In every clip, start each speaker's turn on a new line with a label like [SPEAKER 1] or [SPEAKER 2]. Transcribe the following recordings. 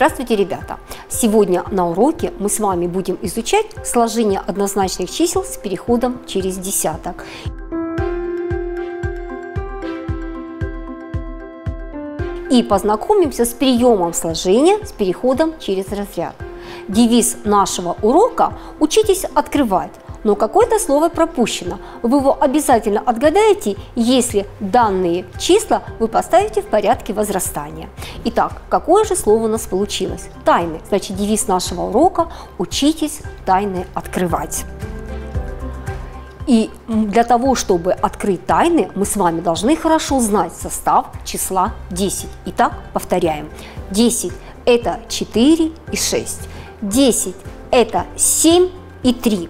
[SPEAKER 1] Здравствуйте, ребята! Сегодня на уроке мы с вами будем изучать сложение однозначных чисел с переходом через десяток. И познакомимся с приемом сложения с переходом через разряд. Девиз нашего урока – учитесь открывать, но какое-то слово пропущено. Вы его обязательно отгадаете, если данные числа вы поставите в порядке возрастания. Итак, какое же слово у нас получилось? Тайны. Значит, девиз нашего урока – учитесь тайны открывать. И для того, чтобы открыть тайны, мы с вами должны хорошо знать состав числа 10. Итак, повторяем. 10 – это 4 и 6. 10 – это 7 и 3.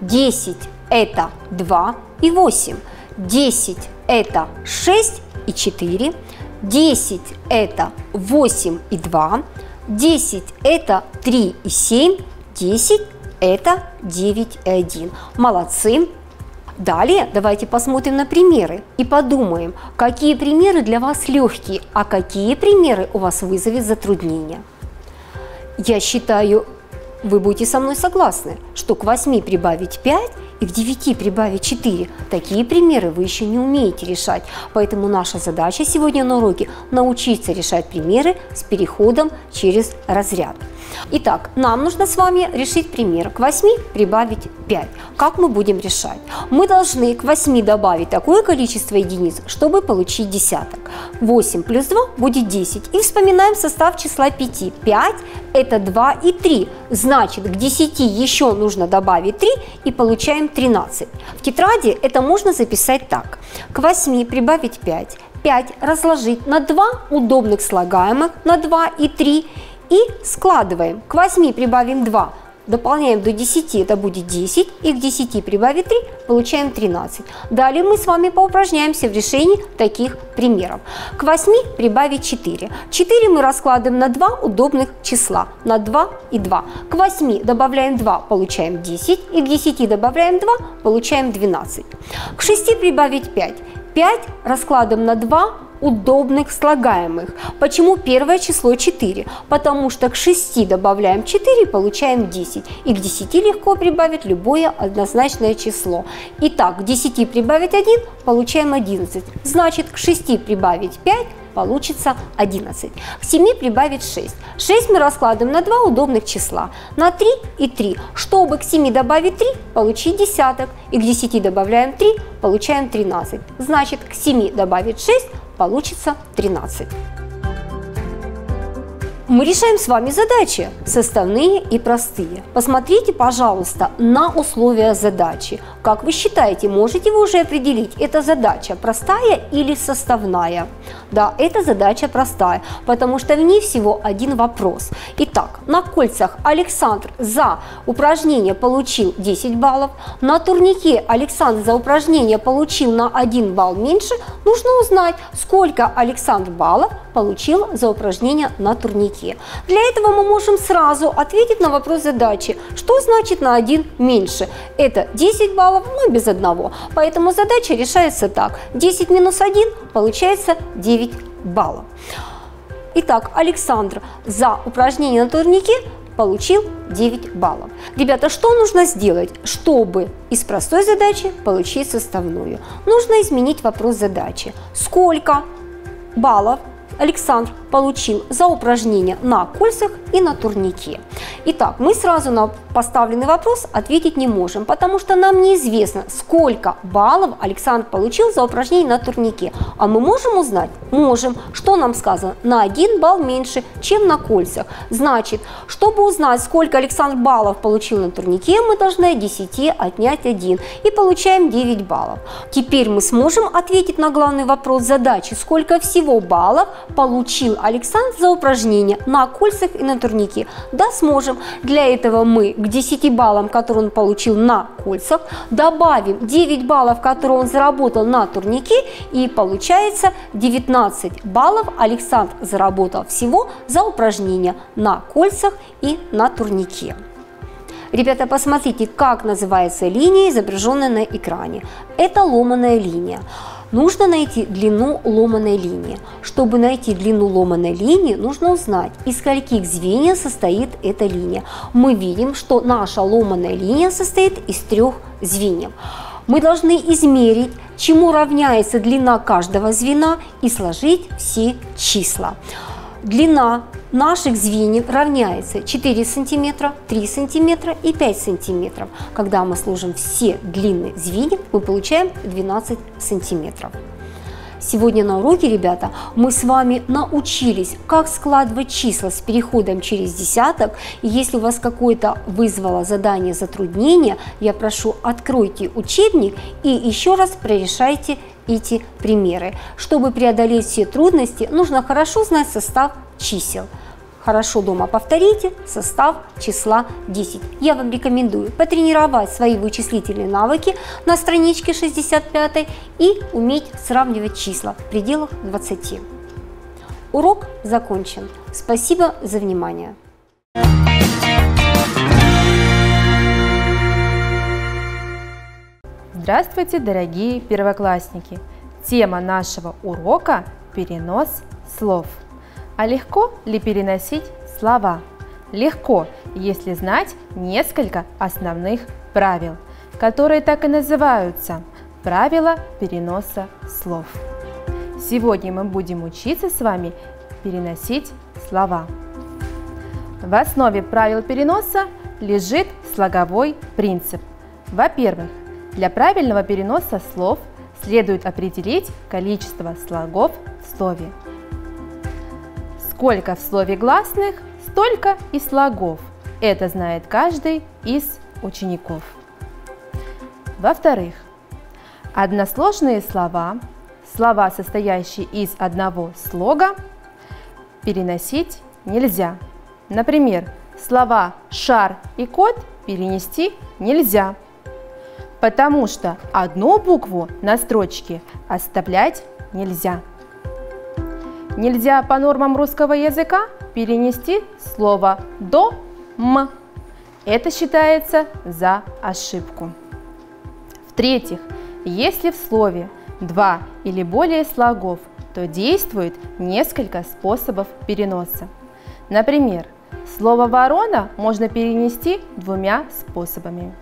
[SPEAKER 1] 10 это 2 и 8. 10 это 6 и 4. 10 это 8 и 2. 10 это 3 и 7. 10 это 9 и 1. Молодцы! Далее давайте посмотрим на примеры и подумаем, какие примеры для вас легкие, а какие примеры у вас вызовет затруднения. Я считаю вы будете со мной согласны, что к 8 прибавить 5 и к 9 прибавить 4. Такие примеры вы еще не умеете решать. Поэтому наша задача сегодня на уроке – научиться решать примеры с переходом через разряд. Итак, нам нужно с вами решить пример. К 8 прибавить 5. Как мы будем решать? Мы должны к 8 добавить такое количество единиц, чтобы получить десяток. 8 плюс 2 будет 10. И вспоминаем состав числа 5. 5 это 2 и 3. Значит, к 10 еще нужно добавить 3 и получаем 13. В тетради это можно записать так. К 8 прибавить 5. 5 разложить на 2 удобных слагаемых на 2 и 3 и складываем. К 8 прибавим 2, дополняем до 10, это будет 10, и к 10 прибавить 3, получаем 13. Далее мы с вами поупражняемся в решении таких примеров. К 8 прибавить 4. 4 мы раскладываем на 2 удобных числа, на 2 и 2. К 8 добавляем 2, получаем 10, и к 10 добавляем 2, получаем 12. К 6 прибавить 5. 5 раскладываем на 2 удобных слагаемых. Почему первое число 4? Потому что к 6 добавляем 4 и получаем 10. И к 10 легко прибавить любое однозначное число. Итак, к 10 прибавить 1 получаем 11. Значит, к 6 прибавить 5 получится 11. К 7 прибавить 6. 6 мы раскладываем на два удобных числа, на 3 и 3. Чтобы к 7 добавить 3, получить десяток. И к 10 добавляем 3, получаем 13. Значит, к 7 добавить 6, получится 13. Мы решаем с вами задачи, составные и простые. Посмотрите, пожалуйста, на условия задачи. Как вы считаете, можете вы уже определить, это задача простая или составная? Да, это задача простая, потому что в ней всего один вопрос. Итак, на кольцах Александр за упражнение получил 10 баллов, на турнике Александр за упражнение получил на 1 балл меньше, нужно узнать, сколько Александр баллов получил за упражнение на турнике. Для этого мы можем сразу ответить на вопрос задачи, что значит на 1 меньше. Это 10 баллов, но без одного. Поэтому задача решается так. 10 минус 1 получается 9 9 баллов. Итак, Александр за упражнение на турнике получил 9 баллов. Ребята, что нужно сделать, чтобы из простой задачи получить составную? Нужно изменить вопрос задачи. Сколько баллов Александр получил за упражнение на кольцах и на турнике. Итак, мы сразу на поставленный вопрос ответить не можем, потому что нам неизвестно, сколько баллов Александр получил за упражнение на турнике. А мы можем узнать? Можем. Что нам сказано? На 1 балл меньше, чем на кольцах. Значит, чтобы узнать, сколько Александр баллов получил на турнике, мы должны от 10 отнять 1 и получаем 9 баллов. Теперь мы сможем ответить на главный вопрос задачи, сколько всего баллов получил Александр за упражнение на кольцах и на турнике. Да, сможем. Для этого мы к 10 баллам, которые он получил на кольцах, добавим 9 баллов, которые он заработал на турнике, и получается 19 баллов Александр заработал всего за упражнение на кольцах и на турнике. Ребята, посмотрите, как называется линия, изображенная на экране. Это ломаная линия. Нужно найти длину ломаной линии. Чтобы найти длину ломаной линии, нужно узнать, из скольких звеньев состоит эта линия. Мы видим, что наша ломаная линия состоит из трех звеньев. Мы должны измерить, чему равняется длина каждого звена и сложить все числа. Длина наших звеньев равняется 4 сантиметра, 3 сантиметра и 5 сантиметров. Когда мы сложим все длины звеньев, мы получаем 12 сантиметров. Сегодня на уроке, ребята, мы с вами научились, как складывать числа с переходом через десяток. И если у вас какое-то вызвало задание затруднение, я прошу, откройте учебник и еще раз прорешайте эти примеры. Чтобы преодолеть все трудности, нужно хорошо знать состав чисел. Хорошо дома повторите состав числа 10. Я вам рекомендую потренировать свои вычислительные навыки на страничке 65 и уметь сравнивать числа в пределах 20. Урок закончен. Спасибо за внимание.
[SPEAKER 2] Здравствуйте, дорогие первоклассники! Тема нашего урока – перенос слов. А легко ли переносить слова? Легко, если знать несколько основных правил, которые так и называются – правила переноса слов. Сегодня мы будем учиться с вами переносить слова. В основе правил переноса лежит слоговой принцип. Во-первых, для правильного переноса слов следует определить количество слогов в слове. Сколько в слове гласных, столько и слогов. Это знает каждый из учеников. Во-вторых, односложные слова, слова, состоящие из одного слога, переносить нельзя. Например, слова «шар» и «кот» перенести нельзя, потому что одну букву на строчке оставлять нельзя. Нельзя по нормам русского языка перенести слово «до» «м». Это считается за ошибку. В-третьих, если в слове два или более слогов, то действует несколько способов переноса. Например, слово «ворона» можно перенести двумя способами.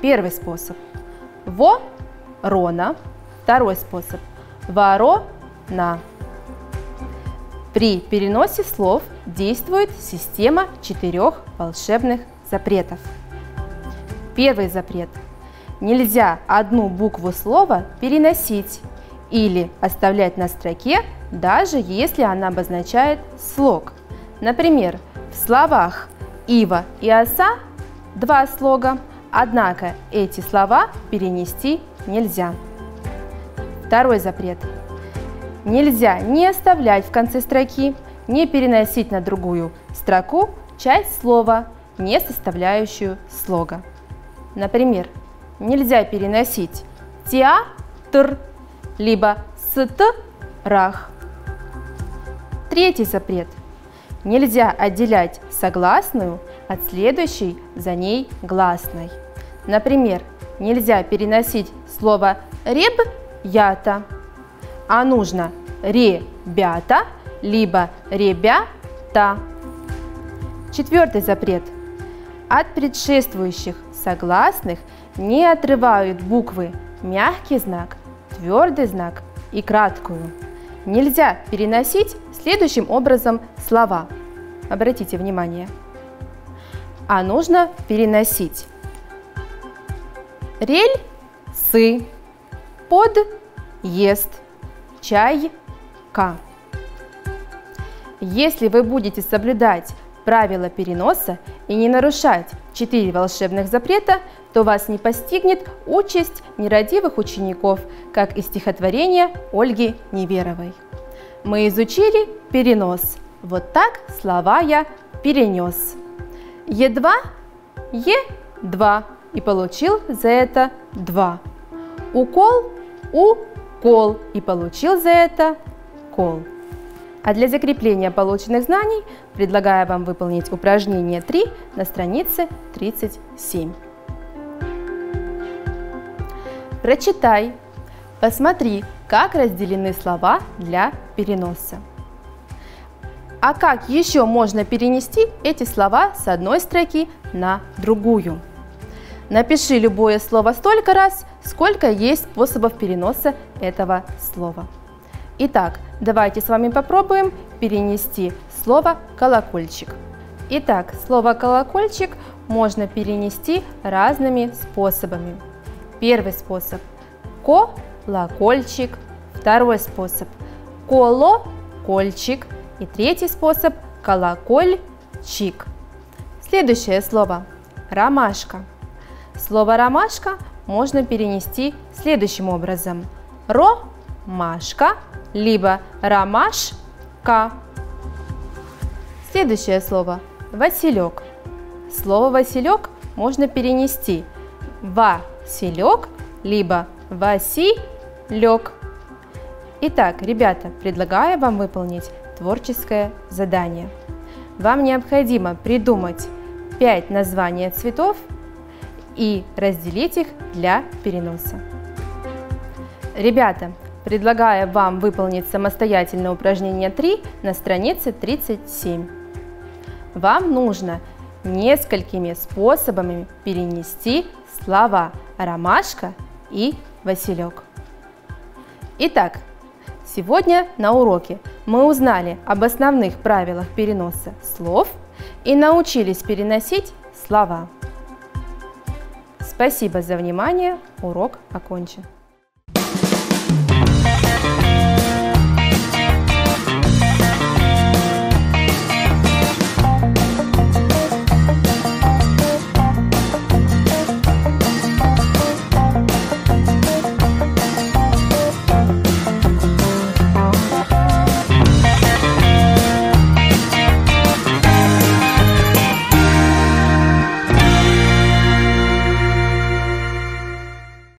[SPEAKER 2] Первый способ – «во-рона», второй способ – «воро-на». При переносе слов действует система четырех волшебных запретов. Первый запрет. Нельзя одну букву слова переносить или оставлять на строке, даже если она обозначает слог. Например, в словах «ива» и «оса» два слога, однако эти слова перенести нельзя. Второй запрет – Нельзя не оставлять в конце строки, не переносить на другую строку часть слова, не составляющую слога. Например, нельзя переносить театр, либо рах. Третий запрет. Нельзя отделять согласную от следующей за ней гласной. Например, нельзя переносить слово «реб-ята», а нужно ребята, либо ребята. Четвертый запрет. От предшествующих согласных не отрывают буквы мягкий знак, твердый знак и краткую. Нельзя переносить следующим образом слова. Обратите внимание. А нужно переносить рельсы, подъезд – чайка. Если вы будете соблюдать правила переноса и не нарушать четыре волшебных запрета, то вас не постигнет участь нерадивых учеников, как из стихотворения Ольги Неверовой. Мы изучили перенос. Вот так слова я перенес. Е2, Е2 и получил за это 2. Укол, У кол и получил за это кол. А для закрепления полученных знаний предлагаю вам выполнить упражнение 3 на странице 37. Прочитай, Посмотри, как разделены слова для переноса. А как еще можно перенести эти слова с одной строки на другую? Напиши любое слово столько раз, сколько есть способов переноса этого слова. Итак, давайте с вами попробуем перенести слово «колокольчик». Итак, слово «колокольчик» можно перенести разными способами. Первый способ – колокольчик. Второй способ – колокольчик. И третий способ – колокольчик. Следующее слово – ромашка. Слово ромашка можно перенести следующим образом. Ромашка, либо ромашка. Следующее слово – василек. Слово василек можно перенести василек, либо василек. Итак, ребята, предлагаю вам выполнить творческое задание. Вам необходимо придумать 5 названий цветов и разделить их для переноса. Ребята, предлагаю вам выполнить самостоятельное упражнение 3 на странице 37. Вам нужно несколькими способами перенести слова «ромашка» и «василек». Итак, сегодня на уроке мы узнали об основных правилах переноса слов и научились переносить слова. Спасибо за внимание. Урок окончен.